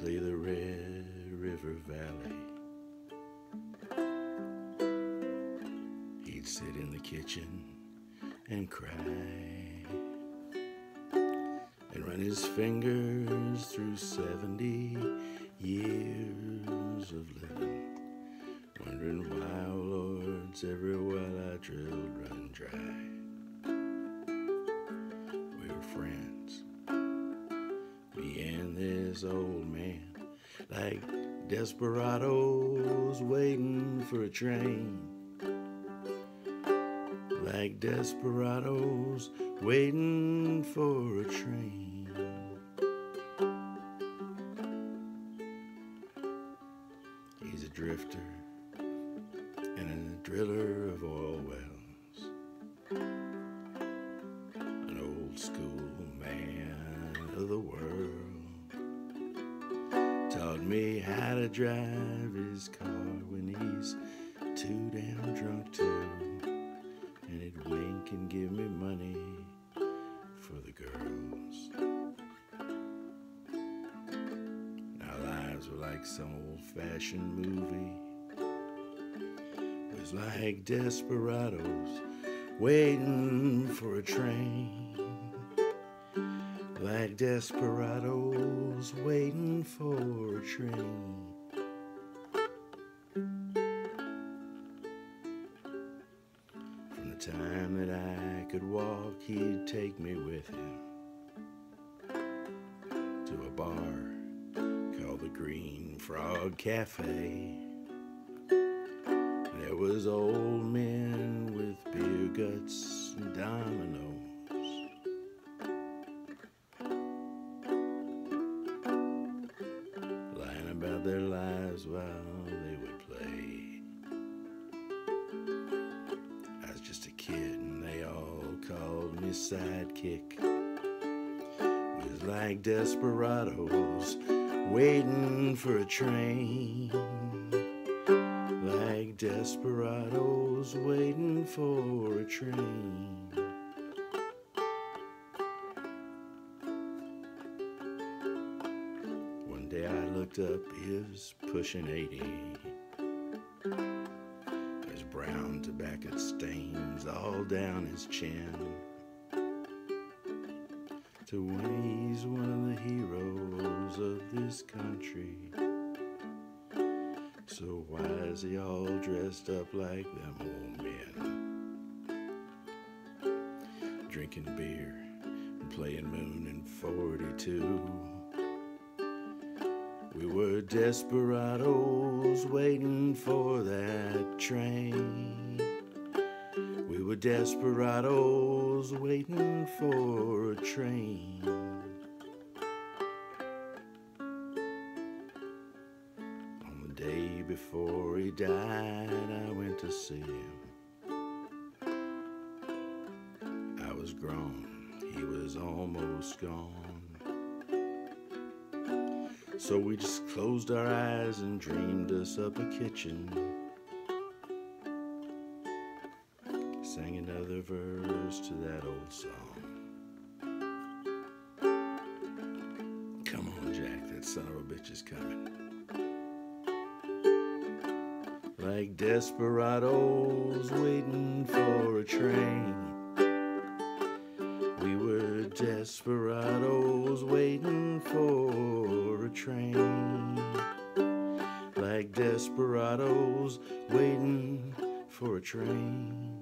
Play the Red River Valley. He'd sit in the kitchen and cry and run his fingers through 70 years of living, wondering why, oh Lords, every well I drilled run dry. We were friends, this old man, like desperados waiting for a train. Like desperados waiting for a train. He's a drifter and a driller of oil Taught me how to drive his car when he's too damn drunk to. And he'd wink and give me money for the girls. Our lives were like some old fashioned movie. It was like desperados waiting for a train. Like desperados waiting for a train. From the time that I could walk, he'd take me with him to a bar called the Green Frog Cafe. There was old men with beer guts and dominoes. Lives while they would play. I was just a kid and they all called me sidekick. It was like desperados waiting for a train. Like desperados waiting for a train. One day I looked up, he was pushing 80. There's brown tobacco stains all down his chin. To when he's one of the heroes of this country. So why is he all dressed up like them old men? Drinking beer and playing Moon in 42. We were desperados waiting for that train. We were desperados waiting for a train. On the day before he died, I went to see him. I was grown, he was almost gone. So we just closed our eyes and dreamed us up a kitchen. Sang another verse to that old song. Come on, Jack, that son of a bitch is coming. Like desperados waiting for a train. We were desperados Like desperados waiting for a train.